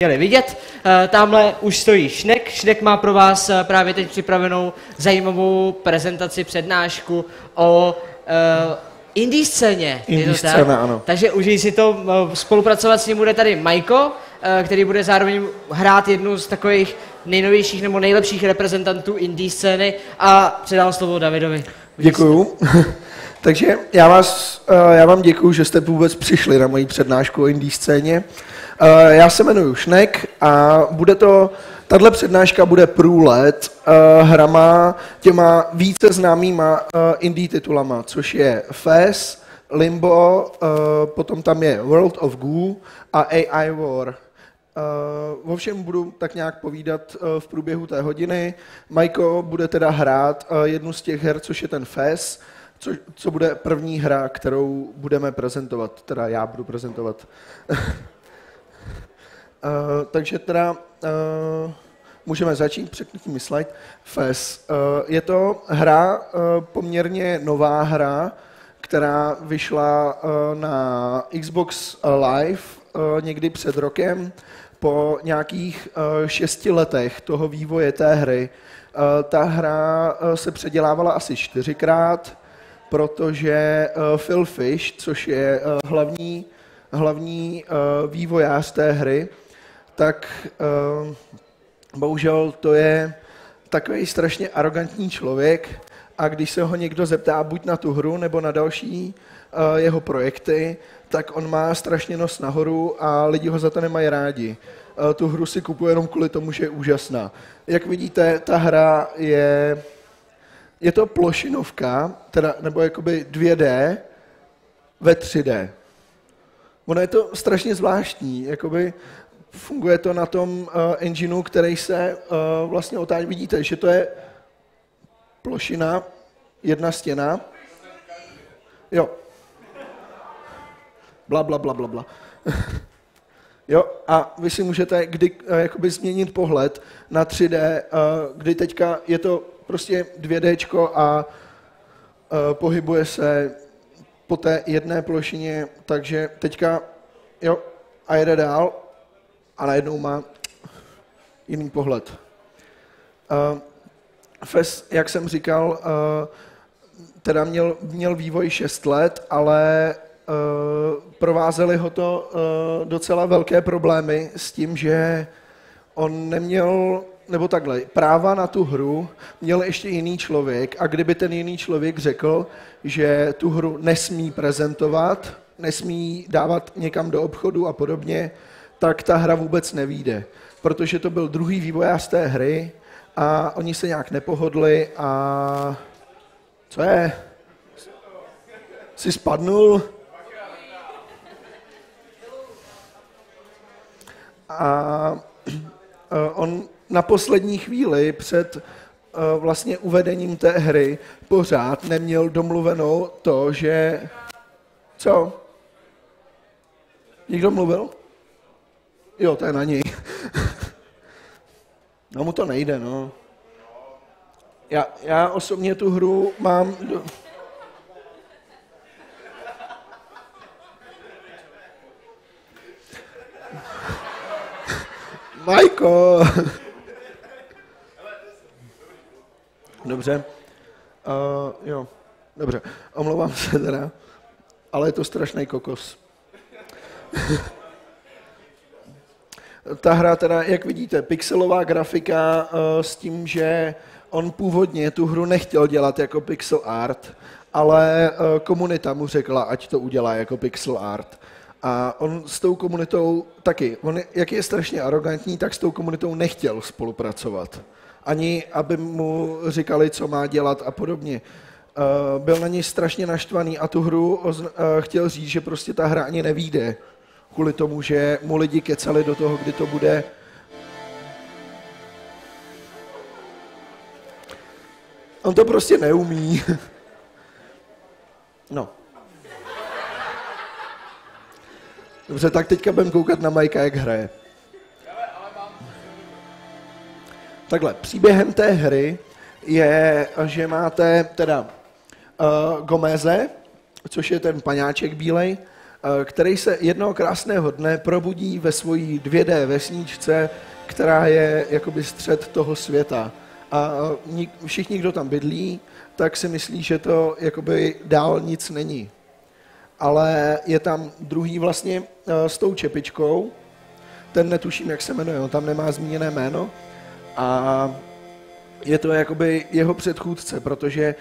měli vidět. Eh, Tamhle už stojí Šnek. Šnek má pro vás eh, právě teď připravenou zajímavou prezentaci, přednášku o uh, indie scéně. Indie scéna, ano. Takže užij si to, spolupracovat s ním bude tady Majko, který bude zároveň hrát jednu z takových nejnovějších nebo nejlepších reprezentantů indie scény a předám slovo Davidovi. Děkuju. Takže já, vás, já vám děkuju, že jste vůbec přišli na moji přednášku o indie scéně. Eh, Já se jmenuji Šnek a bude to, tahle přednáška bude průlet eh, hrama těma více známýma eh, indie titulama, což je FES, Limbo, potom tam je World of Goo a AI War. Uh, o všem budu tak nějak povídat uh, v průběhu té hodiny. Majko bude teda hrát uh, jednu z těch her, což je ten FES, co, co bude první hra, kterou budeme prezentovat, teda já budu prezentovat. uh, takže teda uh, můžeme začít, překlikni mi slide. FES. Uh, je to hra, uh, poměrně nová hra, která vyšla uh, na Xbox Live uh, někdy před rokem po nějakých uh, šesti letech toho vývoje té hry. Uh, ta hra uh, se předělávala asi čtyřikrát, protože uh, Phil Fish, což je uh, hlavní, hlavní uh, vývojář té hry, tak uh, bohužel to je takový strašně arrogantní člověk a když se ho někdo zeptá buď na tu hru nebo na další uh, jeho projekty, tak on má strašně nos nahoru a lidi ho za to nemají rádi. Uh, tu hru si kupuje jenom kvůli tomu, že je úžasná. Jak vidíte, ta hra je, je to plošinovka, teda, nebo jakoby 2D ve 3D. Ono je to strašně zvláštní, jakoby funguje to na tom uh, engineu, který se uh, vlastně otáčí. Vidíte, že to je plošina, jedna stěna. Jo. Bla, bla, bla, bla, bla. jo, a vy si můžete kdy, uh, jakoby změnit pohled na 3D, uh, kdy teďka je to prostě 2D a uh, pohybuje se po té jedné plošině, takže teďka, jo, a jede dál a najednou má jiný pohled. Uh, FES, jak jsem říkal, uh, teda měl, měl vývoj 6 let, ale uh, provázely ho to uh, docela velké problémy s tím, že on neměl, nebo takhle, práva na tu hru měl ještě jiný člověk a kdyby ten jiný člověk řekl, že tu hru nesmí prezentovat, nesmí dávat někam do obchodu a podobně, tak ta hra vůbec nevíde, protože to byl druhý vývojář z té hry a oni se nějak nepohodli a co je? Jsi spadnul? A eh, on na poslední chvíli před eh, vlastně uvedením té hry pořád neměl domluvenou to, že... Co? Někdo mluvil? Jo, to je na něj. no mu to nejde, no. Já, já osobně tu hru mám... Do... Majko! Dobře. Uh, jo, dobře. Omlouvám se teda, ale je to strašný kokos. Ta hra teda, jak vidíte, pixelová grafika uh, s tím, že on původně tu hru nechtěl dělat jako pixel art, ale uh, komunita mu řekla, ať to udělá jako pixel art. A on s tou komunitou taky, on jak je strašně arrogantní, tak s tou komunitou nechtěl spolupracovat. Ani aby mu říkali, co má dělat a podobně. Uh, byl na něj strašně naštvaný a tu hru chtěl říct, že prostě ta hra ani nevíde kvůli tomu, že mu lidi kecali do toho, kdy to bude. On to prostě neumí. No. Dobře, tak teďka budeme koukat na Majka, jak hraje. Takhle, příběhem té hry je, že máte teda uh, Gomeze, což je ten paňáček bílej, který se jednoho krásného dne probudí ve svojí 2D vesničce, která je jakoby střed toho světa. A všichni, kdo tam bydlí, tak si myslí, že to jakoby dál nic není. Ale je tam druhý vlastně eh, s tou čepičkou, ten netuším, jak se jmenuje, on tam nemá zmíněné jméno. A je to jakoby jeho předchůdce, protože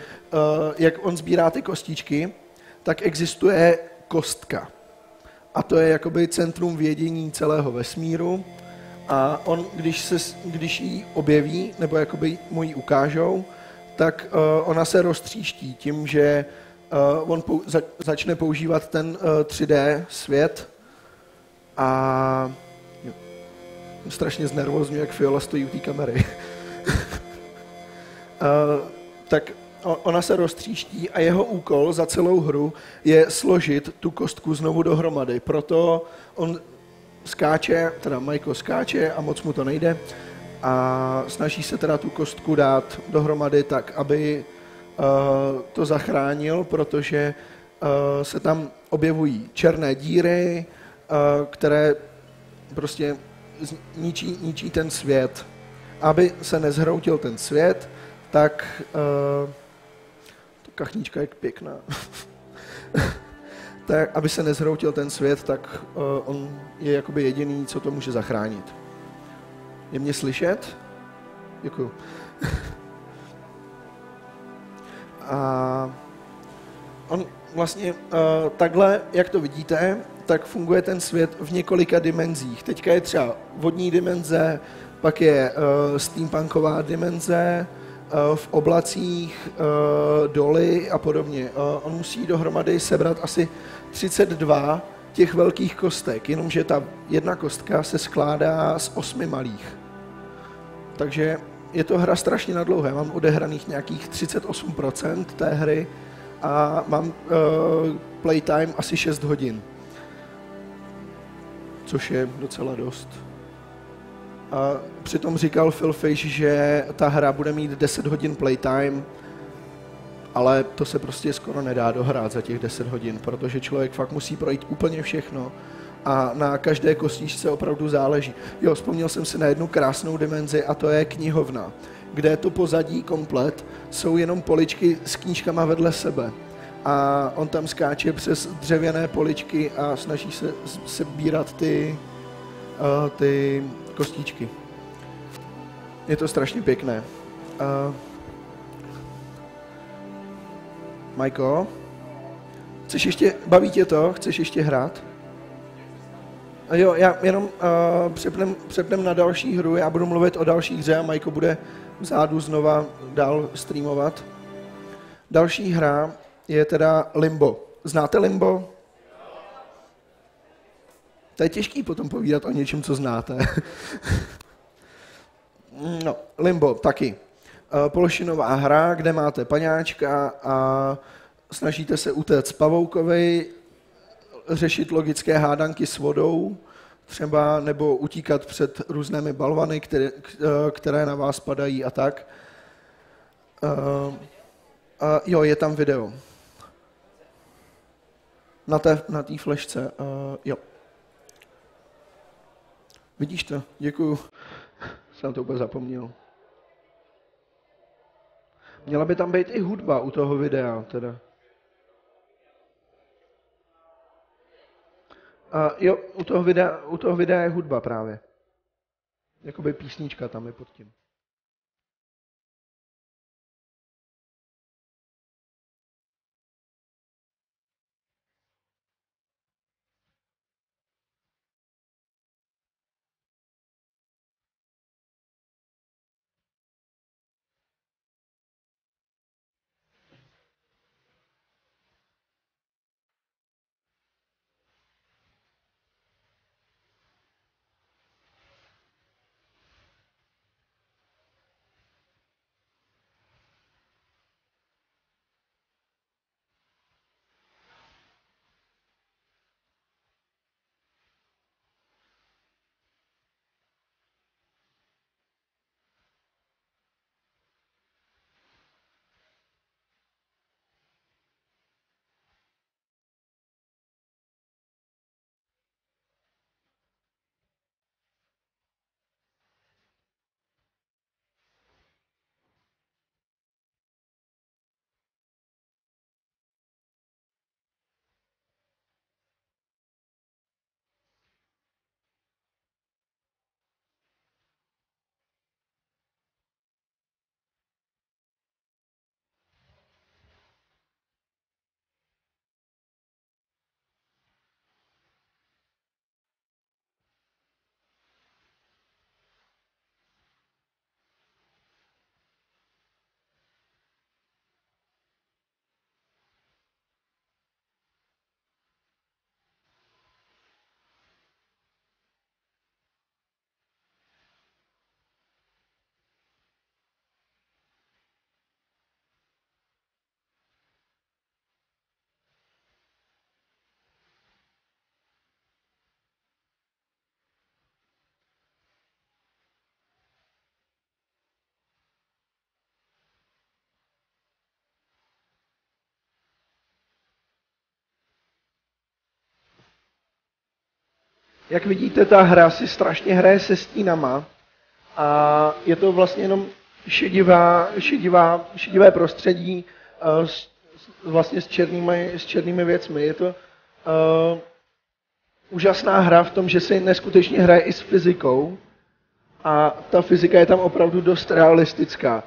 jak on sbírá ty kostičky, tak existuje kostka. A to je jakoby centrum vědění celého vesmíru. A on, když, se, když ji objeví, nebo jakoby mu ji ukážou, tak uh, ona se roztříští tím, že uh, on pou, za, začne používat ten uh, 3D svět a strašně znervozňuje, jak Fiola stojí u té kamery. uh, tak ona se roztříští a jeho úkol za celou hru je složit tu kostku znovu dohromady. Proto on skáče, teda Michael skáče a moc mu to nejde a snaží se teda tu kostku dát dohromady tak, aby uh, to zachránil, protože uh, se tam objevují černé díry, uh, které prostě ničí, ničí ten svět. Aby se nezhroutil ten svět, tak uh, kachnička je pěkná. tak, aby se nezhroutil ten svět, tak uh, on je jakoby jediný, co to může zachránit. Je mě slyšet? Děkuju. A on vlastně uh, takhle, jak to vidíte, tak funguje ten svět v několika dimenzích. Teďka je třeba vodní dimenze, pak je uh, steampunková dimenze, v oblacích uh, doly a podobně. Uh, on musí dohromady sebrat asi 32 těch velkých kostek, jenomže ta jedna kostka se skládá z osmi malých. Takže je to hra strašně na dlouhé. Mám odehraných nějakých 38% té hry a mám playtime asi 6 hodin což je docela dost. Přitom říkal Phil Fish, že ta hra bude mít 10 hodin playtime, ale to se prostě skoro nedá dohrát za těch 10 hodin, protože člověk fakt musí projít úplně všechno a na každé kostičce opravdu záleží. Jo, vzpomněl jsem si na jednu krásnou dimenzi a to je knihovna, kde to pozadí komplet jsou jenom poličky s knížkama vedle sebe a on tam skáče přes dřevěné poličky a snaží se sebírat ty, uh, ty kostičky. Je to strašně pěkné. Uh, Majko, chceš ještě, baví tě to? Chceš ještě hrát? A jo, já jenom uh, přepnem, přepnem na další hru, já budu mluvit o další hře a Majko bude vzadu znova dál streamovat. Další hra je teda Limbo. Znáte Limbo? To je těžký potom povídat o něčem, co znáte. no, Limbo taky. Eh, pološinová hra, kde máte paňáčka a snažíte se utéct pavoukovi, řešit logické hádanky s vodou, třeba, nebo utíkat před různými balvany, které, eh, které na vás padají a tak. Uh, uh, jo, je tam video. Na té na tý flešce, uh, jo. Vidíš to? Děkuju. Jsem to úplně zapomněl. Měla by tam být i hudba u toho videa, teda. Uh, jo, u toho, videa, u toho videa je hudba právě. Jakoby písnička tam je pod tím. Jak vidíte, ta hra si strašně hraje se stínama a je to vlastně jenom šedivá, šedivá, šedivé prostředí uh, s, vlastně s černými, s černými věcmi. Je to uh, úžasná hra v tom, že se neskutečně hraje i s fyzikou a ta fyzika je tam opravdu dost realistická.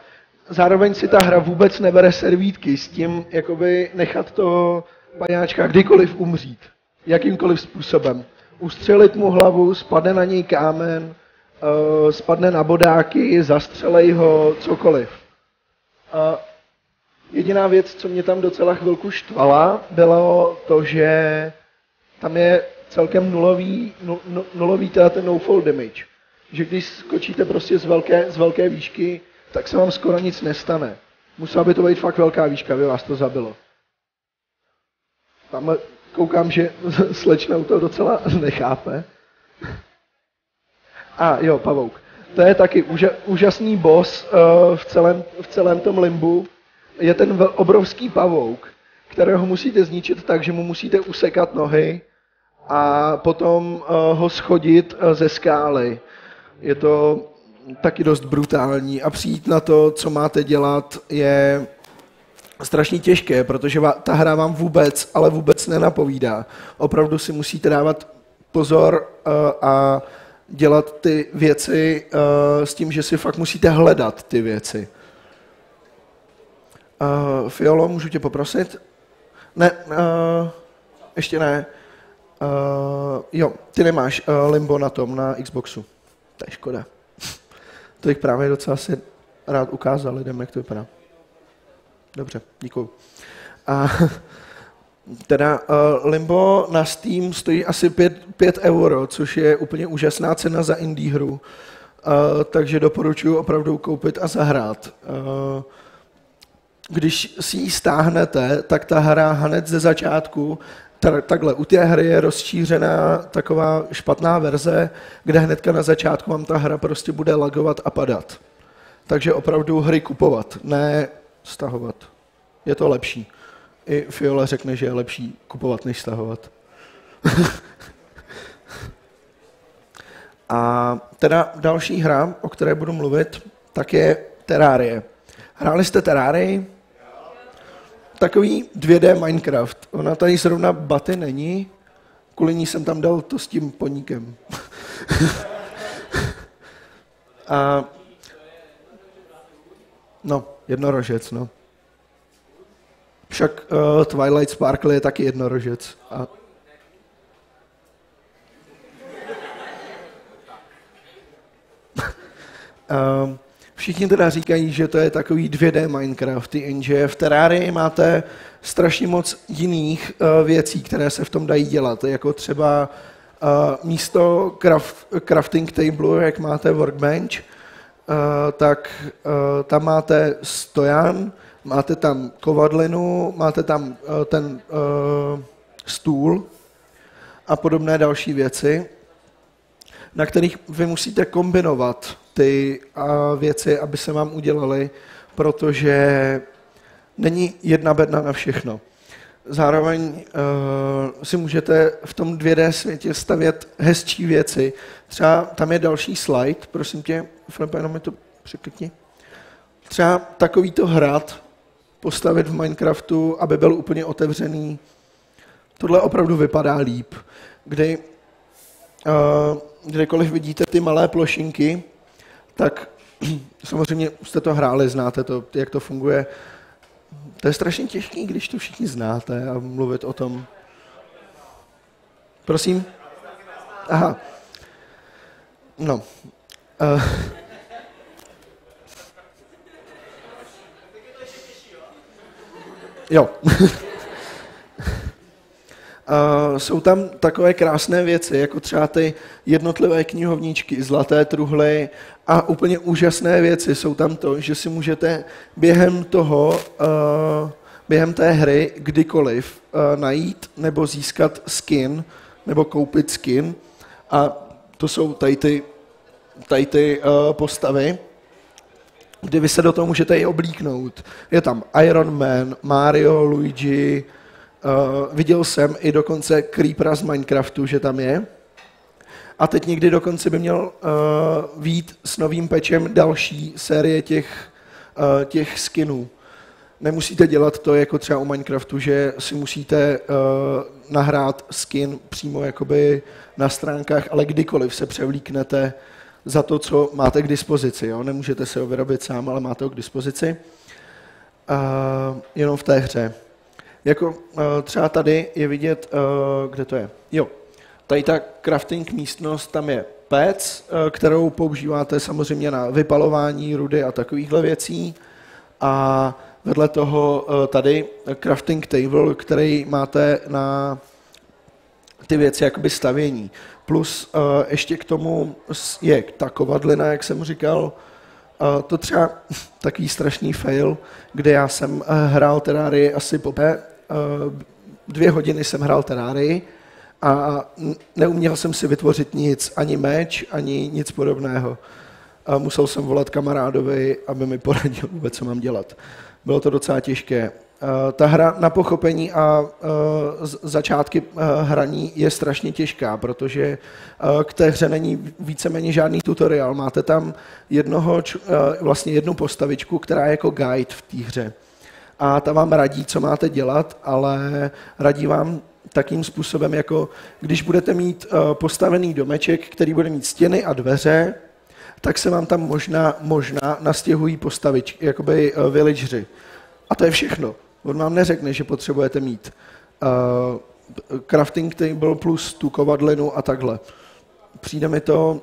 Zároveň si ta hra vůbec nebere servítky s tím, jakoby nechat to pajáčka kdykoliv umřít. Jakýmkoliv způsobem. Ustřelit mu hlavu, spadne na něj kámen, uh, spadne na bodáky, zastřelej ho, cokoliv. Uh, jediná věc, co mě tam docela chvilku štvala, bylo to, že tam je celkem nulový, nulový teda ten no-fall damage. Že když skočíte prostě z velké, z velké výšky, tak se vám skoro nic nestane. Musela by to být fakt velká výška, aby vás to zabilo. Tam koukám, že slečna u toho docela nechápe. A jo, pavouk. To je taky úža, úžasný boss uh, v, celém, v celém tom limbu. Je ten obrovský pavouk, kterého musíte zničit tak, že mu musíte usekat nohy a potom uh, ho schodit uh, ze skály. Je to taky dost brutální a přijít na to, co máte dělat, je strašně těžké, protože ta hra vám vůbec, ale vůbec nenapovídá. Opravdu si musíte dávat pozor uh, a dělat ty věci uh, s tím, že si fakt musíte hledat ty věci. Uh, Fiolo, můžu tě poprosit? Ne, ještě ne. Jo, ty nemáš Limbo na tom, na Xboxu. To je škoda. to bych právě docela si rád ukázal lidem, jak to vypadá. Dobře, děkuju. A teda uh, Limbo na Steam stojí asi 5, 5 euro, což je úplně úžasná cena za indie hru. Uh, takže doporučuji opravdu koupit a zahrát. Uh, když si ji stáhnete, tak ta hra hned ze začátku takhle, u té hry je rozšířená taková špatná verze, kde hnedka na začátku vám ta hra prostě bude lagovat a padat. Takže opravdu hry kupovat, ne stahovat. Je to lepší. I Fiola řekne, že je lepší kupovat, než stahovat. a teda další hra, o které budu mluvit, tak je Terrarie. Hráli jste Terrarii? Takový 2D Minecraft. Ona tady zrovna baty není, kvůli ní jsem tam dal to s tím poníkem. a no, jednorožec, no. Však uh, Twilight Sparkle je taky jednorožec. A... um, všichni teda říkají, že to je takový 2D Minecraft, jenže v Terrarii máte strašně moc jiných uh, věcí, které se v tom dají dělat, jako třeba uh, místo craft, crafting table, jak máte workbench, uh, tak uh, tam máte stojan, máte tam kovadlinu, máte tam uh, ten stůl a podobné další věci, na kterých vy musíte kombinovat ty věci, aby se vám udělaly, protože není jedna bedna na všechno. Zároveň uh, si můžete v tom 2D světě stavět hezčí věci. Třeba tam je další slide, prosím tě, Filipe, jenom mi to překlikni. Třeba takovýto hrad postavit v Minecraftu, aby byl úplně otevřený. Tohle opravdu vypadá líp. Kdy, uh, kdekoliv vidíte ty malé plošinky, tak samozřejmě jste to hráli, znáte to, jak to funguje. To je strašně těžké, když to všichni znáte a mluvit o tom. Prosím? Aha. No. Uh. Jo. Uh, jsou tam takové krásné věci, jako třeba ty jednotlivé knihovníčky, zlaté truhly a úplně úžasné věci. Jsou tam to, že si můžete během toho, uh, během té hry kdykoliv uh, najít nebo získat skin, nebo koupit skin. A to jsou tady ty, tady ty uh, postavy, kdy vy se do toho můžete i oblíknout. Je tam Iron Man, Mario, Luigi, Uh, viděl jsem i dokonce Creepera z Minecraftu, že tam je. A teď někdy dokonce by měl uh, vít s novým pečem další série těch, uh, těch skinů. Nemusíte dělat to jako třeba u Minecraftu, že si musíte uh, nahrát skin přímo jakoby na stránkách, ale kdykoliv se převlíknete za to, co máte k dispozici. Jo? Nemůžete se ho vyrobit sám, ale máte ho k dispozici. Uh, jenom v té hře. Jako uh, třeba tady je vidět, uh, kde to je. Jo, tady ta crafting místnost, tam je pec, uh, kterou používáte samozřejmě na vypalování rudy a takovýchhle věcí. A vedle toho uh, tady crafting table, který máte na ty věci jakoby stavění. Plus uh, ještě k tomu je ta kovadlina, jak jsem říkal, uh, to třeba takový strašný fail, kde já jsem uh, hrál Terrarii asi po uh, dvě hodiny jsem hrál Terrarii a neuměl jsem si vytvořit nic, ani meč, ani nic podobného. A musel jsem volat kamarádovi, aby mi poradil vůbec, co mám dělat. Bylo to docela těžké. Eh, ta hra na pochopení a uh, začátky uh, hraní je strašně těžká, protože k té hře není víceméně žádný tutoriál. Máte tam jednoho, vlastně jednu postavičku, která je jako guide v té hře. A ta vám radí, co máte dělat, ale radí vám takým způsobem, jako když budete mít postavený domeček, který bude mít stěny a dveře, tak se vám tam možná, možná nastěhují postavičky, jakoby villageři. A to je všechno. On vám neřekne, že potřebujete mít uh, crafting table plus tu kovadlinu a takhle. Přijde mi to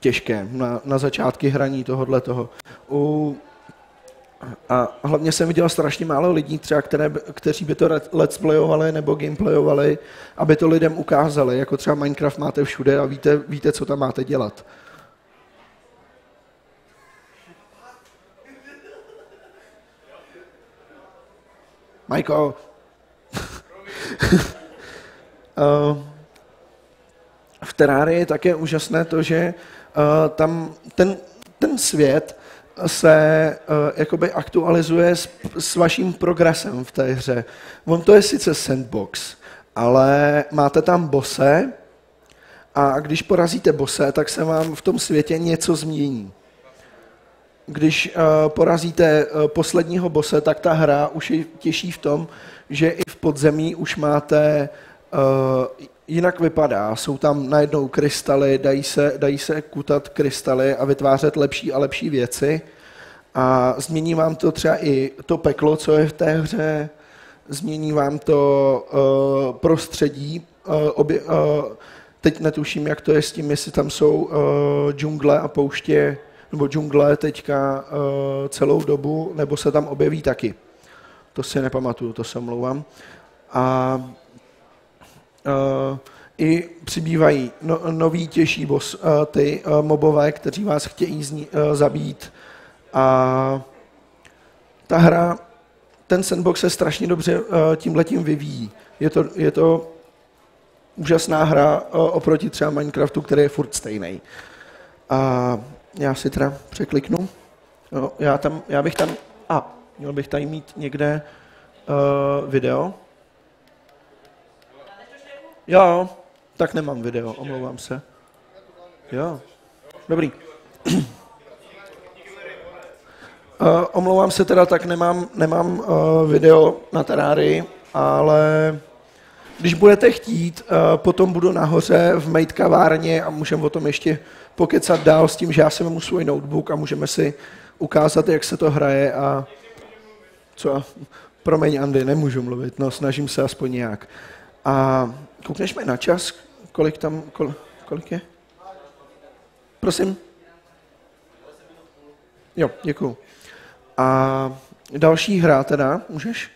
těžké na, na začátky hraní tohohle toho. U, a hlavně jsem viděl strašně málo lidí, třeba které, kteří by to let's playovali nebo gameplayovali, aby to lidem ukázali. Jako třeba Minecraft máte všude a víte, víte co tam máte dělat. Majko. Eh, v terárii je také úžasné to, že eh, tam ten, ten svět se uh, jakoby aktualizuje s, s vaším progresem v té hře. On to je sice sandbox, ale máte tam bose a když porazíte bose, tak se vám v tom světě něco změní když uh, porazíte uh, posledního bose, tak ta hra už je těžší v tom, že i v podzemí už máte uh, jinak vypadá. Jsou tam najednou krystaly, dají se, dají se kutat krystaly a vytvářet lepší a lepší věci. A změní vám to třeba i to peklo, co je v té hře, změní vám to uh, prostředí. Uh, obě, uh, teď netuším, jak to je s tím, jestli tam jsou uh, džungle a pouště nebo džungle teďka uh, celou dobu, nebo se tam objeví taky. To si nepamatuju, to se omlouvám. A uh, i přibývají no, nový těžší boss, uh, ty uh, mobové, kteří vás chtějí zni, uh, zabít. A ta hra, ten sandbox se strašně dobře uh, tímhletím vyvíjí. Je to, je to úžasná hra uh, oproti třeba Minecraftu, který je furt stejný. A já si teda překliknu. Jo, já, tam, já bych tam, a měl bych tady mít někde uh, video. Jo, tak nemám video, omlouvám se. Jo, dobrý. Uh, omlouvám se teda, tak nemám, nemám uh, video na terárii, ale když budete chtít, uh, potom budu nahoře v Mate kavárně a můžeme o tom ještě pokecat dál s tím, že já si vemu svůj notebook a můžeme si ukázat, jak se to hraje a co, promiň Andy, nemůžu mluvit, no snažím se aspoň nějak. A koukneš mi na čas, kolik tam, kol, kolik je? Prosím? Jo, děkuju. A další hra teda, můžeš?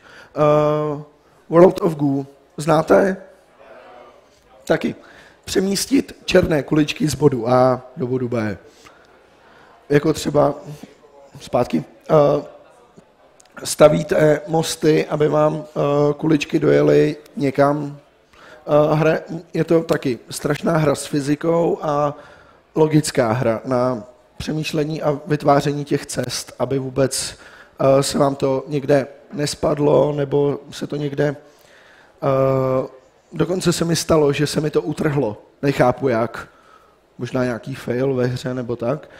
Uh, World of Goo. Znáte? Taky přemístit černé kuličky z bodu A do bodu B. Jako třeba zpátky. Uh, stavíte mosty, aby vám uh, kuličky dojely někam. Uh, hra, je to taky strašná hra s fyzikou a logická hra na přemýšlení a vytváření těch cest, aby vůbec se vám to někde nespadlo, nebo se to někde Dokonce se mi stalo, že se mi to utrhlo. Nechápu jak. možná nějaký fail ve hře nebo tak,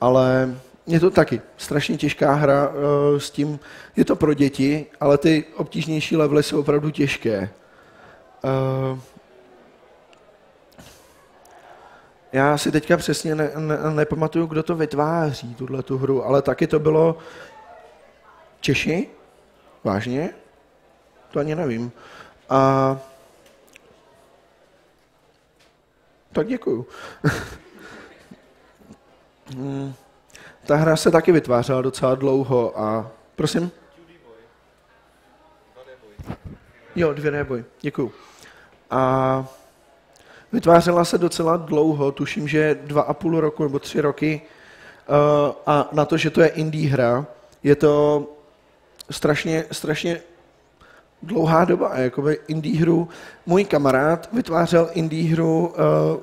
ale je to taky strašně těžká hra uh, s tím, je to pro děti, ale ty obtížnější levely jsou opravdu těžké. Uh, já si teďka přesně ne, ne, nepamatuju, kdo to vytváří, tuhle tu hru, ale taky to bylo Češi? Vážně? To ani nevím. A... Tak děkuju. Hmm. Ta hra se taky vytvářela docela dlouho a... Prosím? Jo, dvě neboj. Děkuju. A vytvářela se docela dlouho, tuším, že dva a půl roku nebo tři roky. Uh, a na to, že to je indie hra, je to strašně, strašně dlouhá doba. Jakoby indie hru, můj kamarád vytvářel indie hru uh,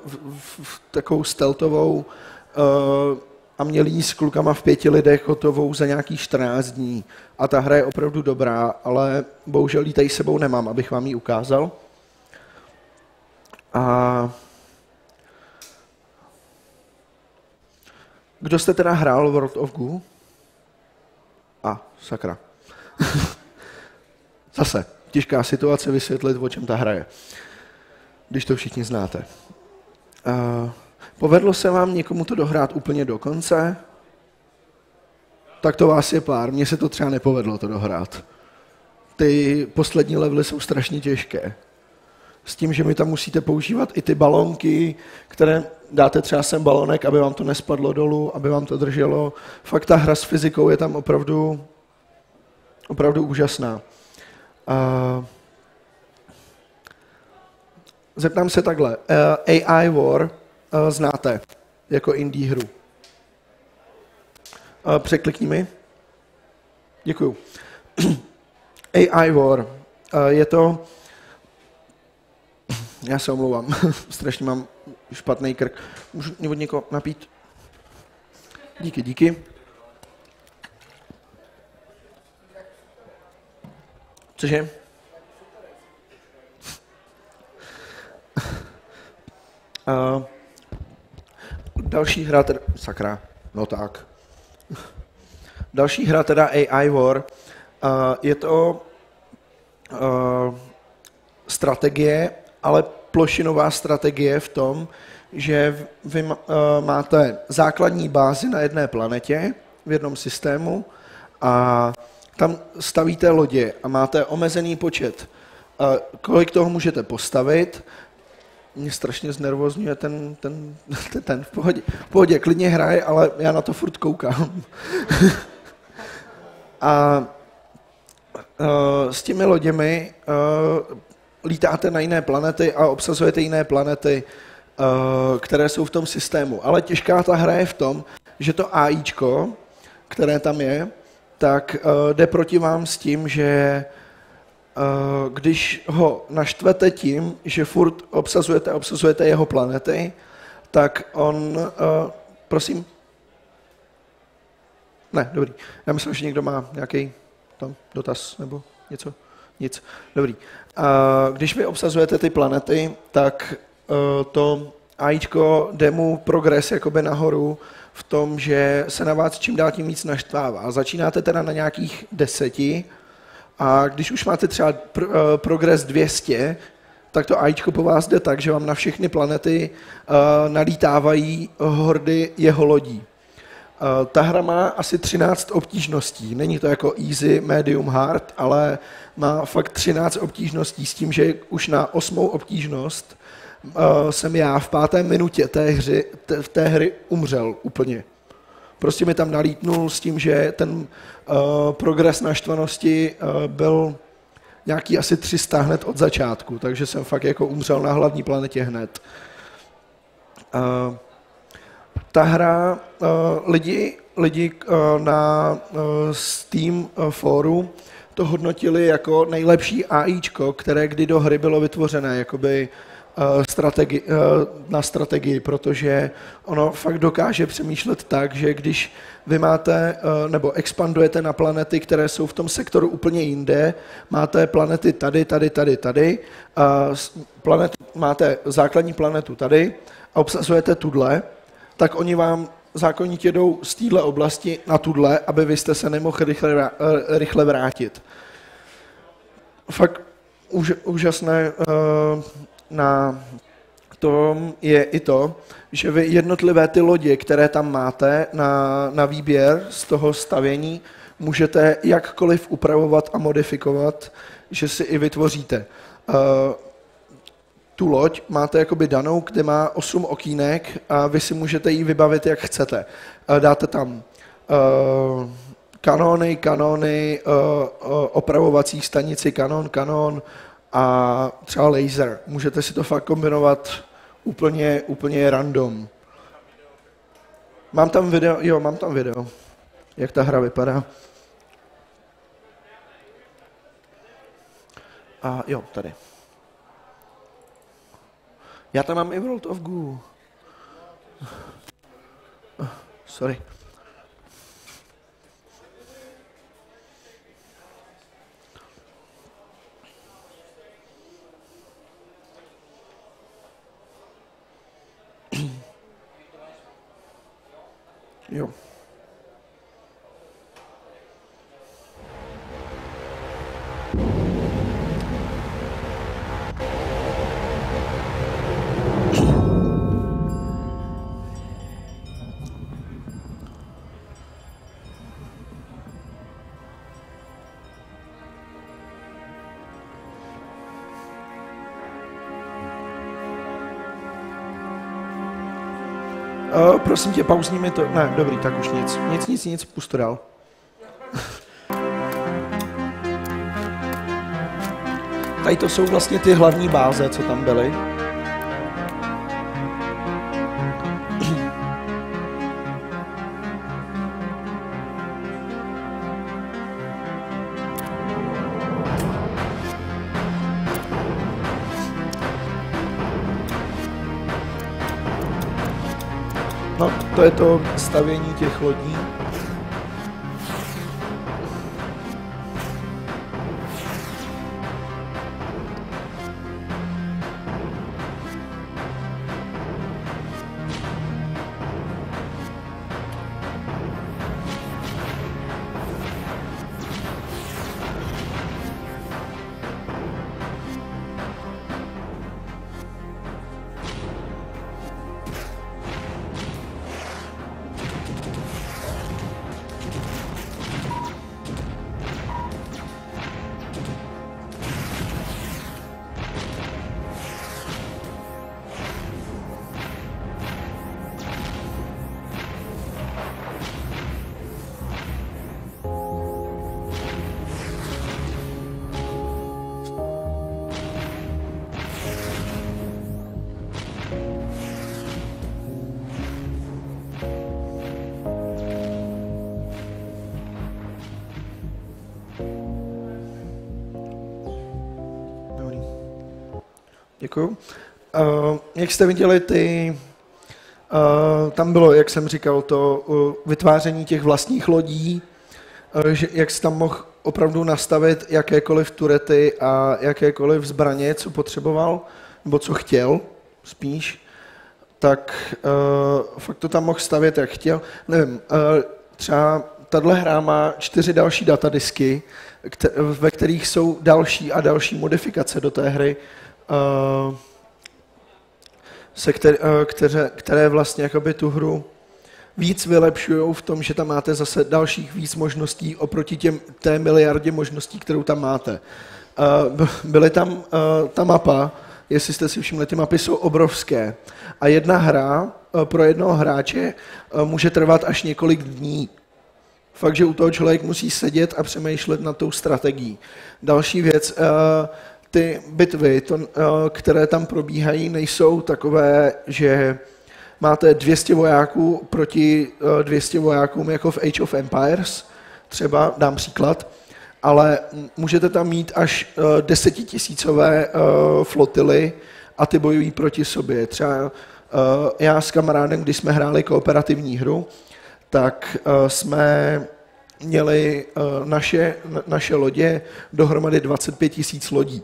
v, v, v takovou steltovou uh, a měl jí s klukama v pěti lidech hotovou za nějaký 14 dní. A ta hra je opravdu dobrá, ale bohužel ji tady sebou nemám, abych vám ji ukázal. A kdo jste teda hrál World of Goo? A, sakra. Zase, těžká situace vysvětlit, o čem ta hra je, když to všichni znáte. Uh, povedlo se vám někomu to dohrát úplně do konce? Tak to vás je pár. Mně se to třeba nepovedlo to dohrát. Ty poslední levely jsou strašně těžké. S tím, že mi tam musíte používat i ty balonky, které dáte třeba sem balonek, aby vám to nespadlo dolů, aby vám to drželo. Fakt ta hra s fyzikou je tam opravdu opravdu úžasná. Uh, zeptám se takhle. Uh, AI War uh, znáte jako indie hru? Uh, překlikni mi. Děkuju. AI War. Uh, je to... Já se omlouvám, strašně mám špatný krk. Můžu od někoho napít? Díky, díky. Cože? Uh, další hra teda... Sakra, no tak. Další hra teda AI War. Uh, je to uh, strategie, ale plošinová strategie v tom, že vy uh, máte základní bázi na jedné planetě, v jednom systému a tam stavíte lodě a máte omezený počet, kolik toho můžete postavit, mě strašně znervozňuje ten, ten, ten, ten v pohodě, v pohodě, klidně hraje, ale já na to furt koukám. a uh, s těmi loděmi uh, lítáte na jiné planety a obsazujete jiné planety, uh, které jsou v tom systému. Ale těžká ta hra je v tom, že to AIčko, které tam je, tak uh, jde proti vám s tím, že uh, když ho naštvete tím, že furt obsazujete, obsazujete jeho planety, tak on, uh, prosím, ne, dobrý. Já myslím, že někdo má nějaký tam dotaz nebo něco. Nic. Dobrý. Uh, když vy obsazujete ty planety, tak to AIčko jde mu progres jakoby nahoru v tom, že se na vás čím dál tím víc naštvává. Začínáte teda na nějakých deseti a když už máte třeba pr- uh, progres 200, tak to AIčko po vás jde tak, že vám na všechny planety uh, nalítávají hordy jeho lodí. Uh, ta hra má asi 13 obtížností. Není to jako easy, medium, hard, ale má fakt 13 obtížností s tím, že už na osmou obtížnost jsem já v páté minutě té, hry, té, té hry umřel úplně. Prostě mi tam nalítnul s tím, že ten uh, progres naštvanosti uh, byl nějaký asi 300 hned od začátku, takže jsem fakt jako umřel na hlavní planetě hned. Uh, ta hra, uh, lidi, lidi uh, na uh, Steam uh, fóru to hodnotili jako nejlepší AIčko, které kdy do hry bylo vytvořené, jakoby Eh, strategi, eh, na strategii, protože ono fakt dokáže přemýšlet tak, že když vy máte eh, nebo expandujete na planety, které jsou v tom sektoru úplně jinde, máte planety tady, tady, tady, tady, planet, máte základní planetu tady a obsazujete tudle, tak oni vám zákonitě jdou z téhle oblasti na tudle, aby vy jste se nemohli rychle, rychle vrátit. Fakt úžasné na tom je i to, že vy jednotlivé ty lodě, které tam máte na, na výběr z toho stavění, můžete jakkoliv upravovat a modifikovat, že si i vytvoříte. Uh, tu loď máte jakoby danou, kde má 8 okýnek a vy si můžete ji vybavit, jak chcete. Uh, dáte tam uh, uh, uh, opravovací stanici, kanon, kanon a třeba laser. Můžete si to fakt kombinovat úplně, úplně random. Mám tam video, jo, mám tam video, jak ta hra vypadá. A jo, tady. Já tam mám i World of Goo. Sorry. Jo. Uh, prosím tě, pauzní mi to. Ne, dobrý, tak už nic. Nic, nic, nic, pusto dál. Tady to jsou vlastně ty hlavní báze, co tam byly. To stavění těch lodí. Děkuju. Uh, jak jste viděli, ty, uh, tam bylo, jak jsem říkal, to uh, vytváření těch vlastních lodí, uh, že, jak jsi tam mohl opravdu nastavit jakékoliv turety a jakékoliv zbraně, co potřeboval, nebo co chtěl spíš, tak uh, fakt to tam mohl stavět, jak chtěl. Nevím, uh, třeba tahle hra má čtyři další datadisky, kte- ve kterých jsou další a další modifikace do té hry, se kter- uh, které, které vlastně jakoby tu hru víc vylepšují v tom, že tam máte zase dalších víc možností oproti těm, té miliardě možností, kterou tam máte. Uh, byly tam ta mapa, jestli jste si všimli, ty mapy jsou obrovské. A jedna hra pro jednoho hráče může trvat až několik dní. Fakt, že u toho člověk musí sedět a přemýšlet nad tou strategií. Další věc, ty bitvy, to, uh, které tam probíhají, nejsou takové, že máte 200 vojáků proti 200 vojákům jako v Age of Empires, třeba dám příklad, ale můžete tam mít až desetitisícové flotily a ty bojují proti sobě. Třeba já s kamarádem, když jsme hráli kooperativní hru, tak jsme měli naše, naše lodě dohromady 25 tisíc lodí.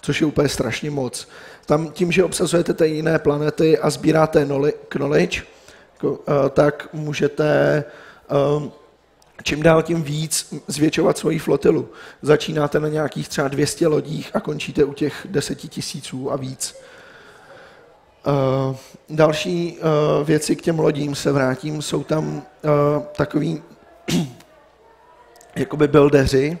Což je úplně strašně moc. Tam tím, že obsazujete ty jiné planety a sbíráte knowledge, jako, tak můžete čím dál tím víc zvětšovat svoji flotilu. Začínáte na nějakých třeba 200 lodích a končíte u těch 10 tisíců a víc. Uh, další věci k těm lodím se vrátím, jsou tam takový jakoby buildeři,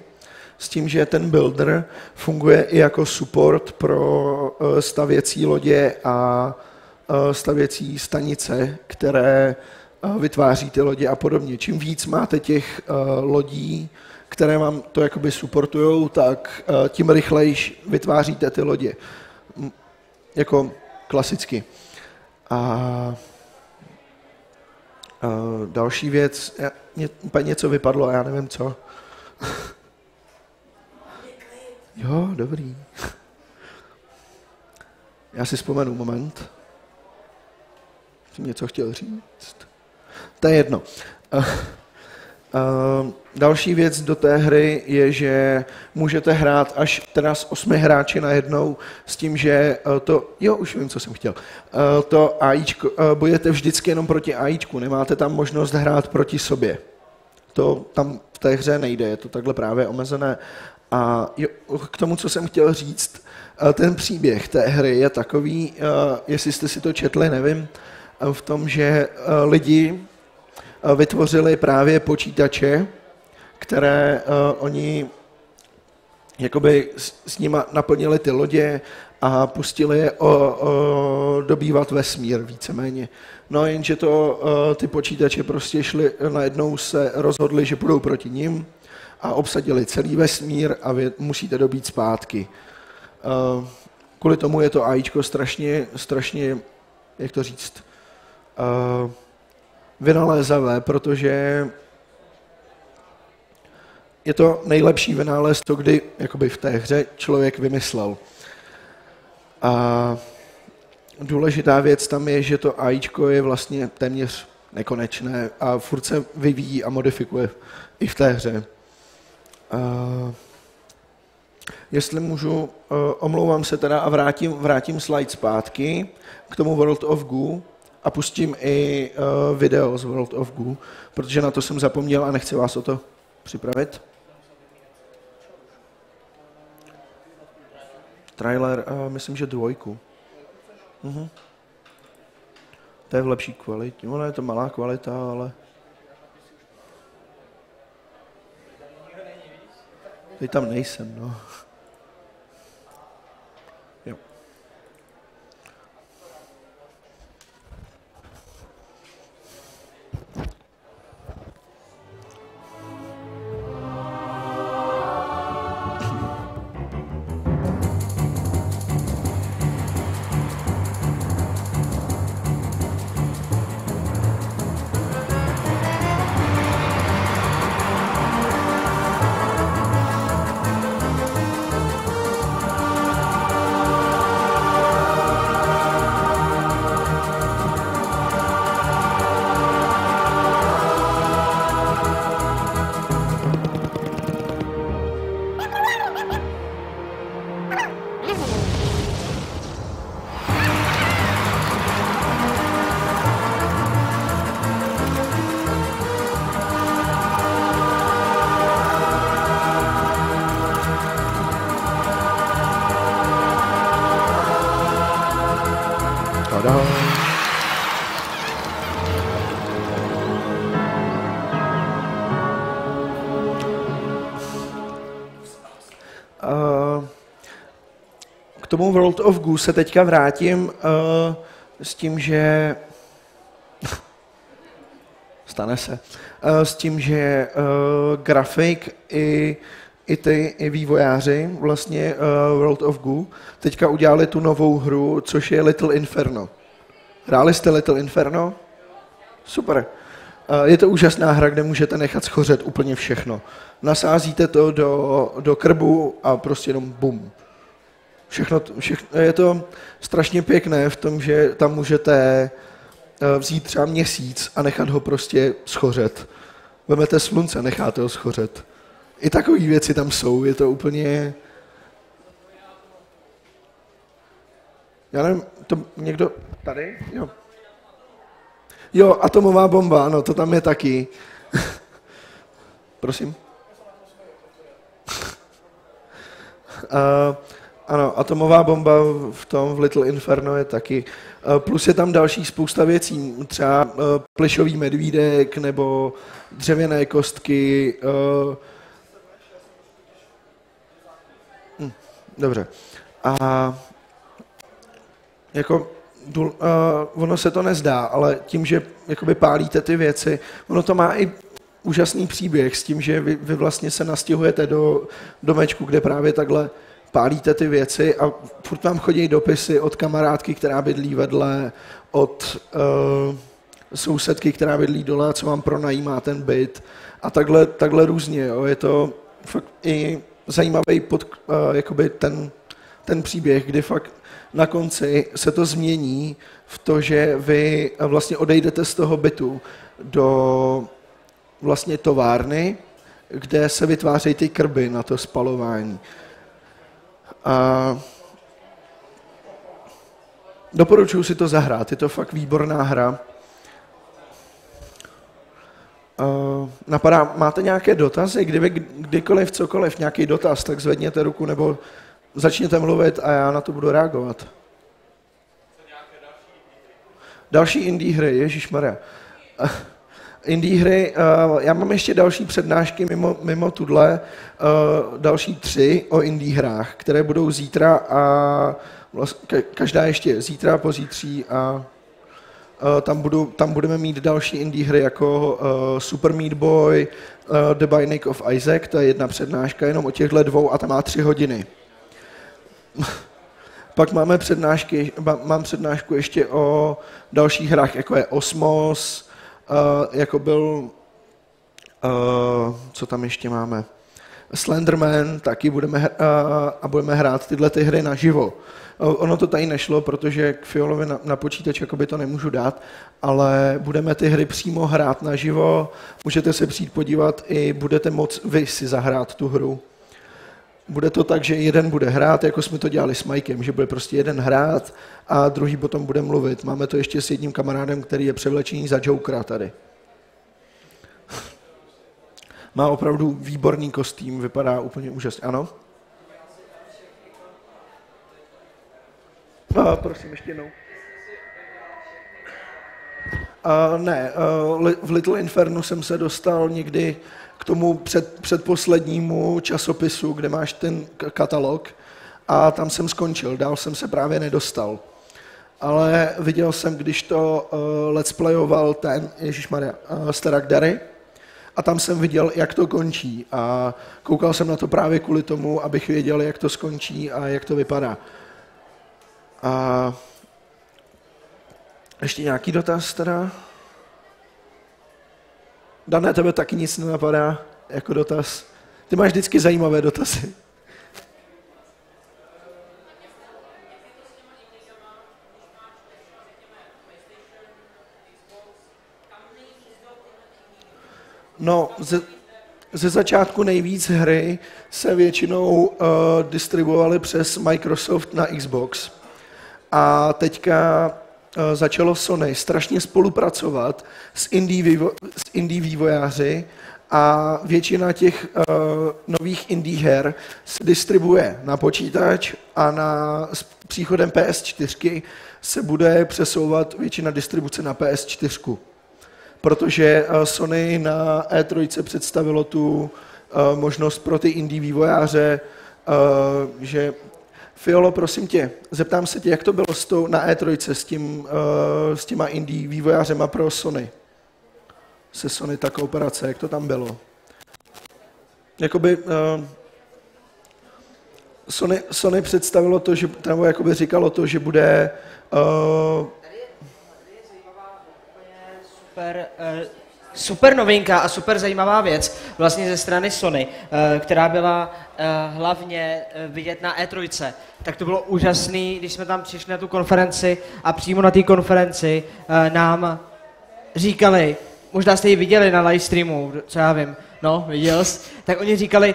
s tím, že ten builder funguje i jako support pro stavěcí lodě a stavěcí stanice, které vytváří ty lodě a podobně. Čím víc máte těch lodí, které vám to jakoby supportujou, tak tím rychlejš vytváříte ty lodě. Jako klasicky. A, další věc, mě něco vypadlo já nevím co. jo, dobrý. Já si vzpomenu moment. Jsem něco chtěl říct. To je jedno. Uh, další věc do té hry je, že můžete hrát až teda s osmi hráči najednou s tím, že uh, to, jo, už vím, co jsem chtěl, to AIčko, budete vždycky jenom proti AIčku, nemáte tam možnost hrát proti sobě. To tam v té hře nejde, je to takhle právě omezené. A k tomu, co jsem chtěl říct, uh, ten příběh té hry je takový, uh, jestli jste si to četli, nevím, uh, v tom, že lidi Eh, vytvořili právě počítače, které oni jakoby s, s nima naplnili ty lodě a pustili je o, o, dobývat vesmír víceméně. No jenže to, ty počítače prostě šli, najednou se rozhodli, že půjdou proti ním a obsadili celý vesmír a vy musíte dobít zpátky. Uh, kvůli tomu je to AIčko strašně, strašně, jak to říct, uh, vynalézavé, protože je to nejlepší vynález, to kdy jakoby v té hře člověk vymyslel. A důležitá věc tam je, že to AIčko je vlastně téměř nekonečné a furt se vyvíjí a modifikuje i v té hře. A jestli můžu, omlouvám se teda a vrátím, vrátím slide zpátky k tomu World of Goo a pustím i uh, video z World of Goo, protože na to jsem zapomněl a nechci vás o to připravit. Trailer, uh, myslím, že dvojku. Uh-huh. To je v lepší kvalitě. Ono je to malá kvalita, ale... Teď tam nejsem, no. Tomu World of Goo se teďka vrátím uh, s tím, že stane se, uh, s tím, že uh, grafik i, i ty i vývojáři vlastně uh, World of Goo teďka udělali tu novou hru, což je Little Inferno. Hráli jste Little Inferno? Super. Je to úžasná hra, kde můžete nechat schořet úplně všechno. Nasázíte to do, do krbu a prostě jenom bum. Všechno, všechno, je to strašně pěkné v tom, že tam můžete eh, vzít třeba měsíc a nechat ho prostě schořet. Vemete slunce, necháte ho schořet. I takové věci tam jsou, je to úplně... Já nevím, to někdo tady? Jo. Jo, atomová bomba, ano, to tam je taky. Prosím? uh, ano, atomová bomba v tom v Little Inferno je taky. Uh, plus je tam další spousta věcí, třeba uh, plišový medvídek nebo dřevěné kostky. Uh, hm, dobře. A jako uh, ono se to nezdá, ale tím, že jakoby pálíte ty věci, ono to má i úžasný příběh s tím, že vy, vy vlastně se nastěhujete do domečku, kde právě takhle pálíte ty věci a furt vám chodí dopisy od kamarádky, která bydlí vedle, od uh, sousedky, která bydlí dole, co vám pronajímá ten byt a takhle, takhle různě. Jo. Je to fakt i zajímavý pod, uh, jakoby ten, ten příběh, kdy fakt na konci se to změní v to, že vy vlastně odejdete z toho bytu do vlastně továrny, kde se vytvářejí ty krby na to spalování. A doporučuji si to zahrát, je to fakt výborná hra. Uh, napadá, máte nějaké dotazy? Kdyby kdykoliv, cokoliv, nějaký dotaz, tak zvedněte ruku nebo začněte mluvit a já na to budu reagovat. Další indie hry, Ježíš Maria. Indie hry, uh, já mám ještě další přednášky mimo, mimo tuhle, uh, další tři o indie hrách, které budou zítra a vlastně, každá ještě zítra, pozítří a uh, tam, budu, tam budeme mít další indie hry jako Super Meat Boy, The Binding of Isaac, to je jedna přednáška jenom o těchto dvou a ta má tři hodiny. Pak máme přednášky, mám přednášku ještě o dalších hrách, jako je Osmos, uh, jako byl, uh, co tam ještě máme, Slenderman, taky budeme, uh, a budeme hrát tyhle ty hry naživo. Uh, ono to tady nešlo, protože k Fiolovi na, na počítač jakoby to nemůžu dát, ale budeme ty hry přímo hrát naživo, můžete se přijít podívat i budete moc vy si zahrát tu hru bude to tak, že jeden bude hrát, jako jsme to dělali s Mikem, že bude prostě jeden hrát a druhý potom bude mluvit. Máme to ještě s jedním kamarádem, který je převlečený za Jokera tady. Má opravdu výborný kostým, vypadá úplně úžasně. Ano? A, prosím, ještě jednou. Uh, ne, uh, v Little Infernu jsem se dostal někdy k tomu před, předposlednímu časopisu, kde máš ten katalog a tam jsem skončil, dál jsem se právě nedostal. Ale viděl jsem, když to uh, let's playoval ten, Maria, uh, Starak Dary, a tam jsem viděl, jak to končí. A koukal jsem na to právě kvůli tomu, abych věděl, jak to skončí a jak to vypadá. A ještě nějaký dotaz teda? Dané, tebe taky nic nenapadá jako dotaz. Ty máš vždycky zajímavé dotazy. No, ze, ze začátku nejvíc hry se většinou uh, distribuovaly přes Microsoft na Xbox. A teďka začalo Sony strašně spolupracovat s indie, vývo, s indie vývojáři a většina těch uh, nových indie her se distribuje na počítač a na, s příchodem PS4 se bude přesouvat většina distribuce na PS4. Protože uh, Sony na E3 představilo tu uh, možnost pro ty indie vývojáře, uh, že Fiolo, prosím tě, zeptám se tě, jak to bylo s tou, na E3 s, tím, uh, s těma indie vývojářema pro Sony? Se Sony ta kooperace, jak to tam bylo? Jakoby uh, Sony, Sony představilo to, že, nebo jakoby říkalo to, že bude uh, super, super novinka a super zajímavá věc vlastně ze strany Sony, uh, která byla uh, hlavně vidět na E3 tak to bylo úžasné, když jsme tam přišli na tu konferenci a přímo na té konferenci nám říkali, možná jste ji viděli na live streamu, co já vím, no, viděl jsi, tak oni říkali,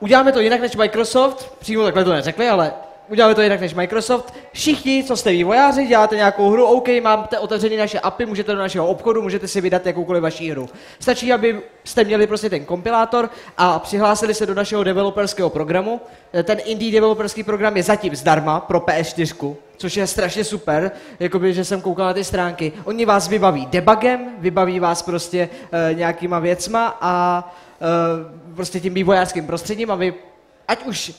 uděláme to jinak než Microsoft, přímo takhle to neřekli, ale uděláme to jinak než Microsoft. Všichni, co jste vývojáři, děláte nějakou hru, OK, máte otevřený naše API, můžete do našeho obchodu, můžete si vydat jakoukoliv vaší hru. Stačí, aby jste měli prostě ten kompilátor a přihlásili se do našeho developerského programu. Ten indie developerský program je zatím zdarma pro PS4, což je strašně super, jakoby, že jsem koukal na ty stránky. Oni vás vybaví debugem, vybaví vás prostě e, nějakýma věcma a e, prostě tím vývojářským prostředím a vy, ať už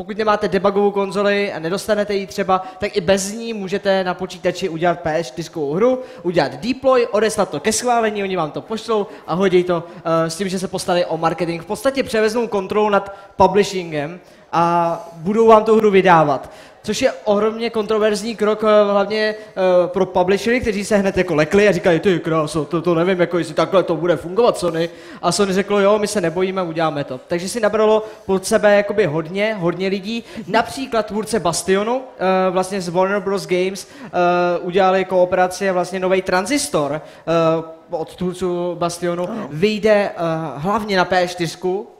pokud nemáte debugovou konzoli a nedostanete ji třeba, tak i bez ní můžete na počítači udělat PS4 hru, udělat deploy, odeslat to ke schválení, oni vám to pošlou a hodí to uh, s tím, že se postali o marketing. V podstatě převeznou kontrolu nad publishingem a budou vám tu hru vydávat což je ohromně kontroverzní krok eh, hlavně uh, pro publishery, kteří se hned jako lekli a říkali, ty kráso, to, to nevím, jako jestli takhle to bude fungovat Sony. A Sony řeklo, jo, my se nebojíme, uděláme to. Takže si nabralo pod sebe jakoby hodně, hodně lidí. Například tvůrce Bastionu, uh, vlastně z Warner Bros. Games, uh, udělali kooperaci a vlastně nový transistor uh, od tvůrců Bastionu, vyjde uh, hlavně na P4, Eh,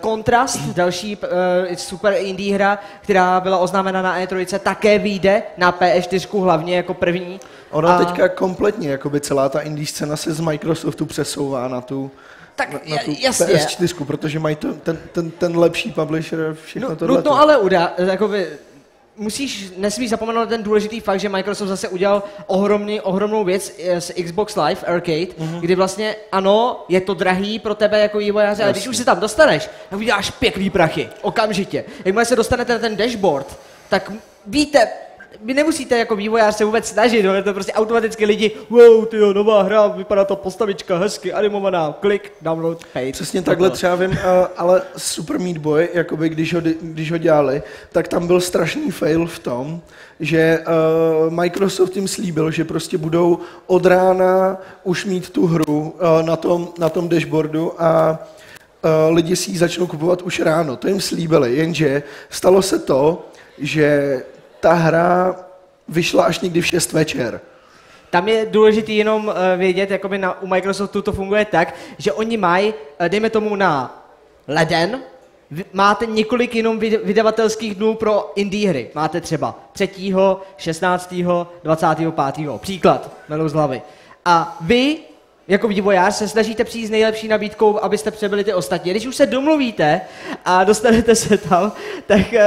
Kontrast, další uh, super indie hra, která byla oznámena na E3, také vyjde na PS4 hlavně jako první. Ona a... teďka kompletně, jakoby celá ta indie scéna se z Microsoftu přesouvá na tu tak na, na tu jasně. PS4, protože mají to, ten, ten, ten lepší publisher, všechno no, tohle. No ale udá, jakoby, musíš, nesmíš zapomenout ten důležitý fakt, že Microsoft zase udělal ohromný, ohromnou věc s Xbox Live Arcade, mm-hmm. kdy vlastně ano, je to drahý pro tebe jako vývojáře, ale když už se tam dostaneš, tak uděláš pěkný prachy, okamžitě. Jakmile se dostanete na ten dashboard, tak víte, vy nemusíte jako vývojář se vůbec snažit, ale to prostě automaticky lidi, wow, ty jo, nová hra, vypadá to postavička hezky, animovaná, klik, download, pay. Přesně takhle třeba vím, ale Super Meat Boy, jakoby když ho, když ho dělali, tak tam byl strašný fail v tom, že uh, Microsoft jim slíbil, že prostě budou od rána už mít tu hru uh, na, tom, na tom dashboardu a uh, lidi si ji začnou kupovat už ráno. To jim slíbili, jenže stalo se to, že ta hra vyšla až někdy v 6 večer. Tam je důležité jenom uh, vědět, jakoby na, u Microsoftu to funguje tak, že oni mají, uh, dejme tomu na leden, máte několik jenom vydavatelských dnů pro indie hry. Máte třeba 3., 16., 25. Příklad, melu z hlavy. A vy jako vývojář se snažíte přijít s nejlepší nabídkou, abyste přebyli ty ostatní. Když už se domluvíte a dostanete se tam, tak uh,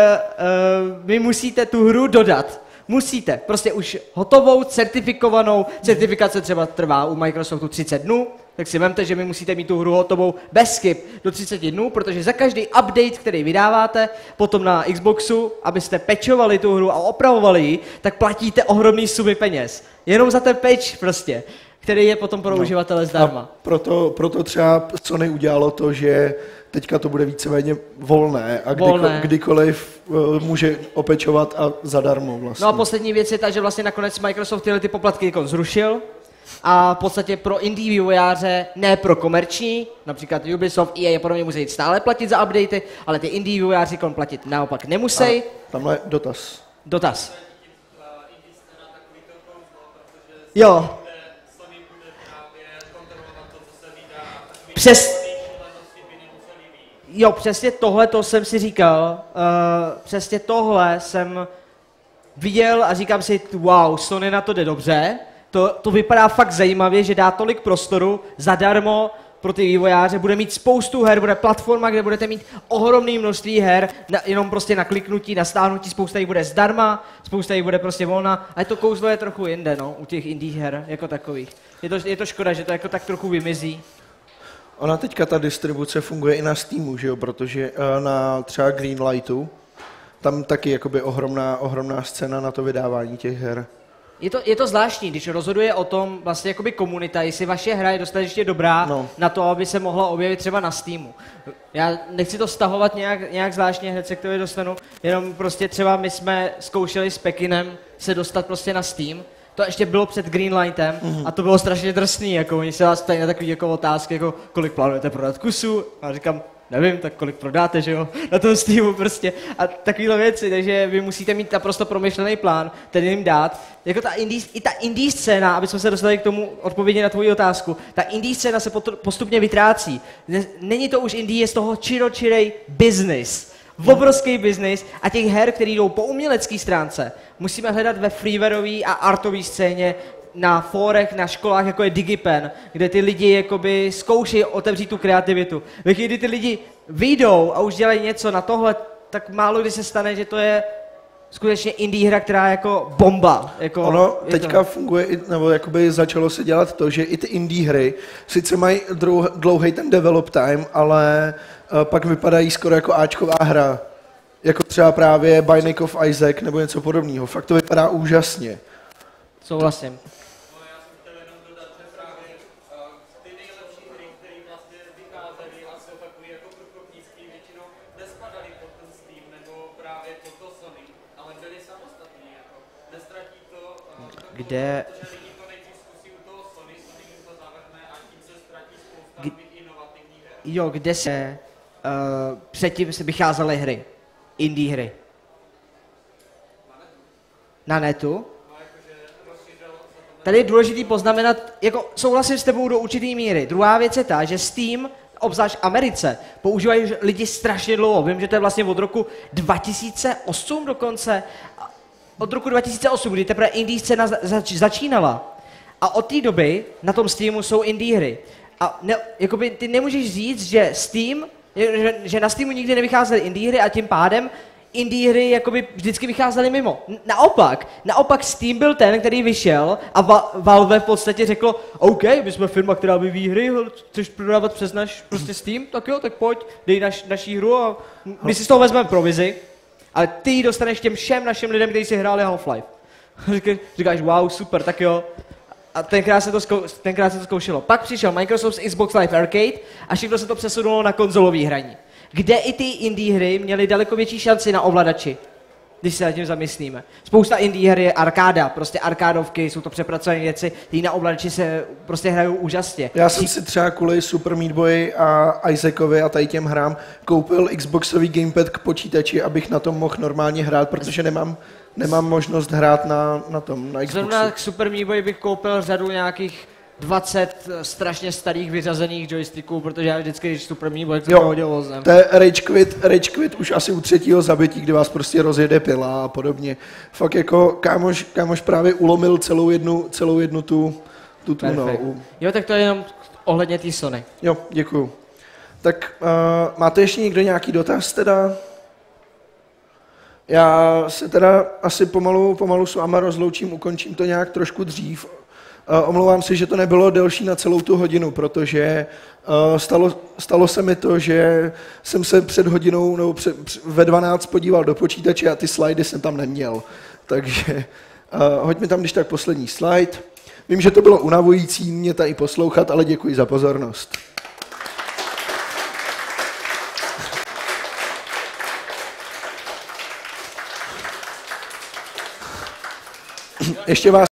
vy musíte tu hru dodat. Musíte. Prostě už hotovou, certifikovanou. Certifikace třeba trvá u Microsoftu 30 dnů, tak si vemte, že mi musíte mít tu hru hotovou bez chyb do 30 dnů, protože za každý update, který vydáváte potom na Xboxu, abyste pečovali tu hru a opravovali ji, tak platíte ohromný sumy peněz. Jenom za ten peč prostě který je potom pro no. uživatele zdarma. A proto, proto třeba Sony udělalo to, že teďka to bude víceméně volné a kdyko, volné. kdykoliv uh, může opečovat a zadarmo vlastně. No a poslední věc je ta, že vlastně nakonec Microsoft tyhle ty poplatky jako zrušil a v podstatě pro indie vývojáře, ne pro komerční, například Ubisoft, EA a podobně musí stále platit za updaty, ale ty indie vývojáři platit naopak nemusí. Tamhle dotaz. Dotaz. Jo, Přes... Jo, přesně tohle to jsem si říkal. Uh, přesně tohle jsem viděl a říkám si, wow, Sony na to jde dobře. To, to vypadá fakt zajímavě, že dá tolik prostoru zadarmo pro ty vývojáře, bude mít spoustu her, bude platforma, kde budete mít ohromné množství her, na, jenom prostě na kliknutí, na stáhnutí, spousta jich bude zdarma, spousta jich bude prostě volná, ale to kouzlo je trochu jinde, no, u těch indie her jako takových. Je to, je to škoda, že to jako tak trochu vymizí. Ona teďka ta distribuce funguje i na Steamu, že jo? protože uh, na třeba Greenlightu, tam taky jakoby ohromná, ohromná scéna na to vydávání těch her. Je to, je to zvláštní, když rozhoduje o tom vlastně jakoby komunita, jestli vaše hra je dostatečně dobrá no. na to, aby se mohla objevit třeba na Steamu. Já nechci to stahovat nějak, nějak zvláštně, hned se k tomu dostanu, jenom prostě třeba my jsme zkoušeli s Pekinem se dostat prostě na Steam to ještě bylo před Greenlightem mm-hmm. a to bylo strašně drsný, jako oni se vás ptají na takové jako otázky, jako kolik plánujete prodat kusů a říkám, nevím, tak kolik prodáte, že jo, na tom Steamu prostě a takovéhle věci, takže vy musíte mít naprosto promyšlený plán, tedy jim dát. Jako ta indie, i ta indie scéna, aby jsme se dostali k tomu odpovědi na tvoji otázku, ta indie scéna se postupně vytrácí. Není to už indie, je z toho čiročirej business Obrovský biznis a těch her, které jdou po umělecké stránce, musíme hledat ve freewareové a artové scéně, na fórech, na školách, jako je DigiPen, kde ty lidi jakoby zkouší otevřít tu kreativitu. Ve chvíli, kdy ty lidi vyjdou a už dělají něco na tohle, tak málo kdy se stane, že to je skutečně indie hra, která je jako bomba. Jako ono teďka to... funguje, i- nebo jakoby začalo se dělat to, že i ty indie hry sice mají dlouh- dlouhý ten develop time, ale uh, pak vypadají skoro jako Ačková hra. Jako třeba právě Binding of Isaac nebo něco podobného. Fakt to vypadá úžasně. Souhlasím. No já jsem chtěl jenom dodat, že právě uh, ty nejlepší hry, které vlastně vycházely a jsou takový jako průkopnický, většinou nespadaly pod ten Steam nebo právě pod to Sony, ale byly samostatný, jako nestratí to, uh, to Kde, že lidi to nejdřív zkusí u toho Sony, Sony jim to zavrhne a tím se ztratí spousta Kdy- nových inovativních her. jo, kde se uh, předtím se vycházely hry? Indie hry. Na netu? Tady je důležité poznamenat, jako souhlasím s tebou do určitý míry. Druhá věc je ta, že Steam, obzvlášť v Americe, používají lidi strašně dlouho. Vím, že to je vlastně od roku 2008 dokonce. Od roku 2008, kdy teprve indie scéna za- zač- začínala. A od té doby na tom Steamu jsou indie hry. A ne, jakoby ty nemůžeš říct, že Steam, že, že na Steamu nikdy nevycházely indie hry a tím pádem indie hry jakoby vždycky vycházely mimo. Naopak, naopak Steam byl ten, který vyšel a Va- Valve v podstatě řeklo, OK, my jsme firma, která vyvíjí hry, chceš prodávat přes náš prostě Steam, tak jo, tak pojď, dej naš, naší hru a my si z toho vezmeme provizi, ale ty ji dostaneš těm všem našim lidem, kteří si hráli Half-Life. Říkáš, wow, super, tak jo. A tenkrát se, to zkou, tenkrát se to zkoušelo. Pak přišel Microsoft Xbox Live Arcade a všechno se to přesunulo na konzolový hraní. Kde i ty indie hry měly daleko větší šanci na ovladači, když se nad tím zamyslíme. Spousta indie her je arkáda, prostě arkádovky, jsou to přepracované věci, ty na ovladači se prostě hrajou úžasně. Já jsem si třeba kvůli Super Meat Boy a Isaacovi a tady těm hrám koupil Xboxový gamepad k počítači, abych na tom mohl normálně hrát, protože nemám, nemám možnost hrát na, na tom, na Xboxu. Zrovna k Super Meat Boy bych koupil řadu nějakých 20 strašně starých vyřazených joysticků, protože já vždycky, když Super Meat Boy, to hodil vozem. To je rage quit, rage quit už asi u třetího zabití, kdy vás prostě rozjede pila a podobně. Fakt jako kámoš, kámoš právě ulomil celou jednu, celou jednu tu, tu, tu no. Jo, tak to je jenom ohledně té Sony. Jo, děkuju. Tak uh, máte ještě někdo nějaký dotaz teda? Já se teda asi pomalu, pomalu s váma rozloučím, ukončím to nějak trošku dřív. Uh, omlouvám se, že to nebylo delší na celou tu hodinu, protože uh, stalo, stalo se mi to, že jsem se před hodinou nebo před, ve 12 podíval do počítače a ty slajdy jsem tam neměl. Takže uh, hoď mi tam když tak poslední slide. Vím, že to bylo unavující mě tady poslouchat, ale děkuji za pozornost. Ještě vás